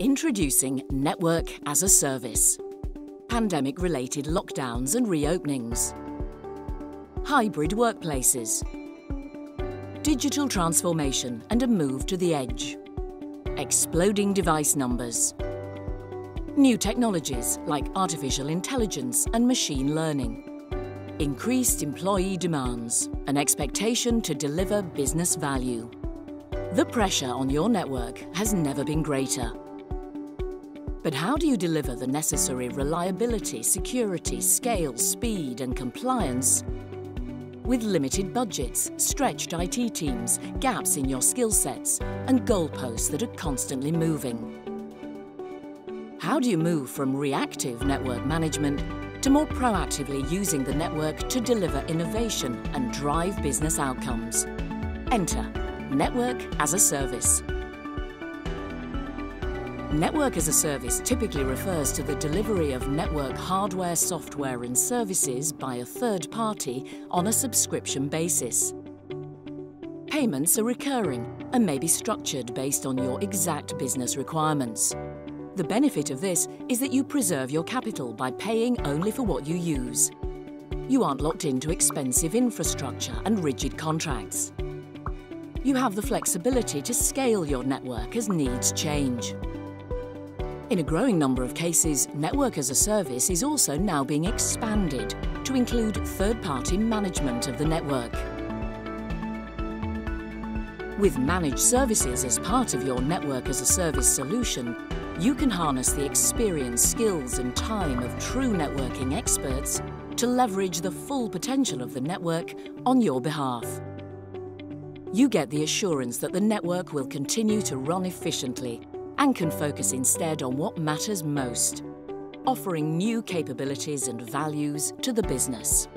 Introducing Network as a Service. Pandemic-related lockdowns and reopenings. Hybrid workplaces. Digital transformation and a move to the edge. Exploding device numbers. New technologies like artificial intelligence and machine learning. Increased employee demands, an expectation to deliver business value. The pressure on your network has never been greater. But how do you deliver the necessary reliability, security, scale, speed and compliance with limited budgets, stretched IT teams, gaps in your skill sets and goalposts that are constantly moving? How do you move from reactive network management to more proactively using the network to deliver innovation and drive business outcomes? Enter Network as a Service. Network as a Service typically refers to the delivery of network hardware, software and services by a third party on a subscription basis. Payments are recurring and may be structured based on your exact business requirements. The benefit of this is that you preserve your capital by paying only for what you use. You aren't locked into expensive infrastructure and rigid contracts. You have the flexibility to scale your network as needs change. In a growing number of cases, Network as a Service is also now being expanded to include third-party management of the network. With managed services as part of your Network as a Service solution, you can harness the experience, skills and time of true networking experts to leverage the full potential of the network on your behalf. You get the assurance that the network will continue to run efficiently and can focus instead on what matters most, offering new capabilities and values to the business.